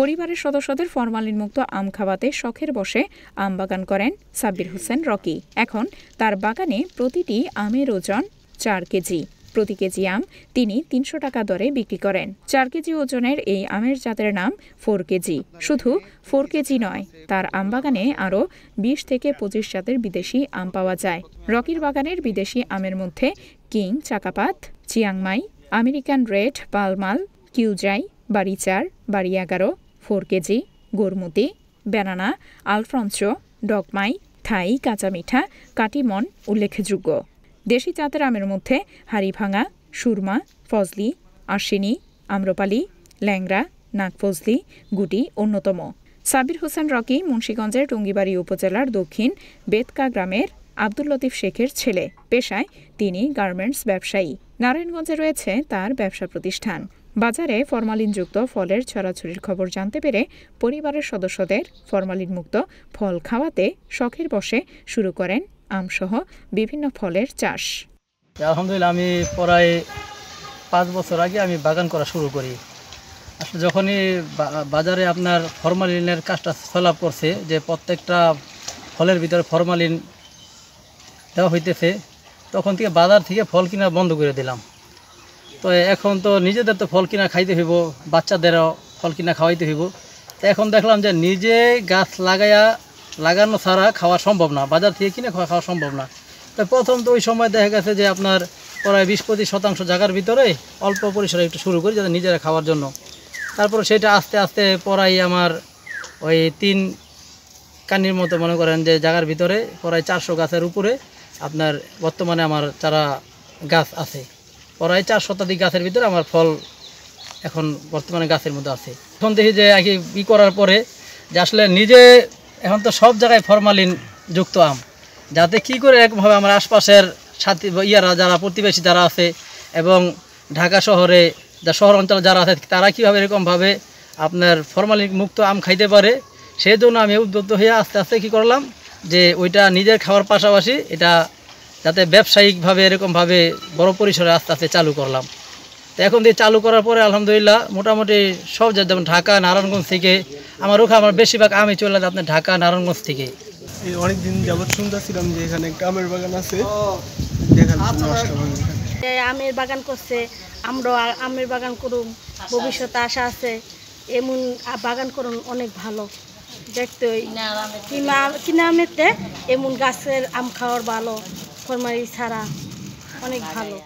পরিবারের সদস্যদের ফরমালিন মুক্ত আম খাওয়াতে শখের বসে আম বাগান করেন সাব্বির হোসেন রকি। এখন তার বাগানে প্রতিটি আমের ওজন চার কেজি। প্রতি কেজি আম তিনি তিনশো টাকা দরে বিক্রি করেন। চার কেজি ওজনের এই আমের জাতের নাম ফোর কেজি। শুধু ফোর কেজি নয়, তার আম বাগানে আরও বিশ থেকে পঁচিশ জাতের বিদেশি আম পাওয়া যায়। রকির বাগানের বিদেশি আমের মধ্যে কিং, চাকাপাত, চিয়াংমাই আমেরিকান রেড, পালমাল, কিউজাই বাড়ি চার বাড়ি এগারো four KG Gourmoti, banana, Alphonso, ডকমাই, Thai কাঁচা মিঠা কাটিমন উল্লেখযোগ্য। দেশি জাতের আমের মধ্যে হাড়িভাঙা, সুরমা, ফজলি আশ্বিনী আম্রপালি ল্যাংরা নাগফজলি, গুটি অন্যতম। সাবির হোসেন রকি মুন্সীগঞ্জের টুঙ্গিবাড়ি উপজেলার দক্ষিণ বেতকা গ্রামের আব্দুল লতিফ শেখের ছেলে। পেশায় তিনি গার্মেন্টস ব্যবসায়ী। নারায়ণগঞ্জে রয়েছে তার ব্যবসা প্রতিষ্ঠান। বাজারে ফরমালিনযুক্ত ফলের ছড়াছড়ির খবর জানতে পেরে পরিবারের সদস্যদের ফরমালিনমুক্ত ফল খাওয়াতে শখের বসে শুরু করেন আমসহ বিভিন্ন ফলের চাষ। আলহামদুলিল্লাহ, আমি প্রায় পাঁচ বছর আগে আমি বাগান করা শুরু করি। আসলে যখনই বাজারে আপনার ফরমালিনের কাজটা ফলাপ করছে, যে প্রত্যেকটা ফলের ভিতরে ফরমালিন দেওয়া হইতেছে, তখন থেকে বাজার থেকে ফল কিনা বন্ধ করে দিলাম। তো এখন তো নিজেদের তো ফল কিনা খাইতে হইব, বাচ্চাদেরও ফল কিনা খাওয়াইতে হইব। তো এখন দেখলাম যে নিজে গাছ লাগাইয়া লাগানো ছাড়া খাওয়া সম্ভব না, বাজার থেকে কিনে খাওয়া খাওয়া সম্ভব না। তো প্রথম তো ওই সময় দেখা গেছে যে আপনার প্রায় বিশ পঁচিশ শতাংশ জায়গার ভিতরে অল্প পরিসরে একটু শুরু করি যাতে নিজেরা খাওয়ার জন্য। তারপরে সেটা আস্তে আস্তে পড়াই আমার ওই তিন কানির মতো মনে করেন যে জায়গার ভিতরে প্রায় চারশো গাছের উপরে। আপনার বর্তমানে আমার চারা গাছ আছে। প্রায় চার শতাধিক গাছের ভিতরে আমার ফল এখন বর্তমানে গাছের মধ্যে আছে। এখন দেখি যে আর কি ই করার পরে যে আসলে নিজে এখন তো সব জায়গায় ফরমালিন যুক্ত আম। যাতে কি করে একভাবে আমার আশপাশের সাথী ইয়ারা যারা প্রতিবেশী যারা আছে এবং ঢাকা শহরে যা শহর অঞ্চলে যারা আছে তারা কীভাবে এরকমভাবে আপনার ফরমালিন মুক্ত আম খাইতে পারে সেই জন্য আমি উদ্বুদ্ধ হয়ে আস্তে আস্তে কী করলাম যে ওইটা নিজের খাওয়ার পাশাপাশি এটা যাতে ব্যবসায়িকভাবে এরকমভাবে বড় পরিসরে আস্তে আস্তে চালু করলাম। তো এখন দিয়ে চালু করার পরে আলহামদুলিল্লাহ মোটামুটি সব যেমন ঢাকা নারায়ণগঞ্জ থেকে আমার ওখানে আমার বেশিরভাগ আমি চলে যায় আপনার ঢাকা নারায়ণগঞ্জ থেকে। এই অনেকদিন যাবৎ শুনতেছিলাম যে এখানে একটা আমের বাগান আছে। যে আমের বাগান করছে আমরাও আমের বাগান করুম ভবিষ্যতে আশা আছে এমন বাগান করুন অনেক ভালো। দেখতে ওই কিনা কিনা আমেতে এমন গাছের আম খাওয়ার ভালো। ফরমারি ছাড়া অনেক ভালো।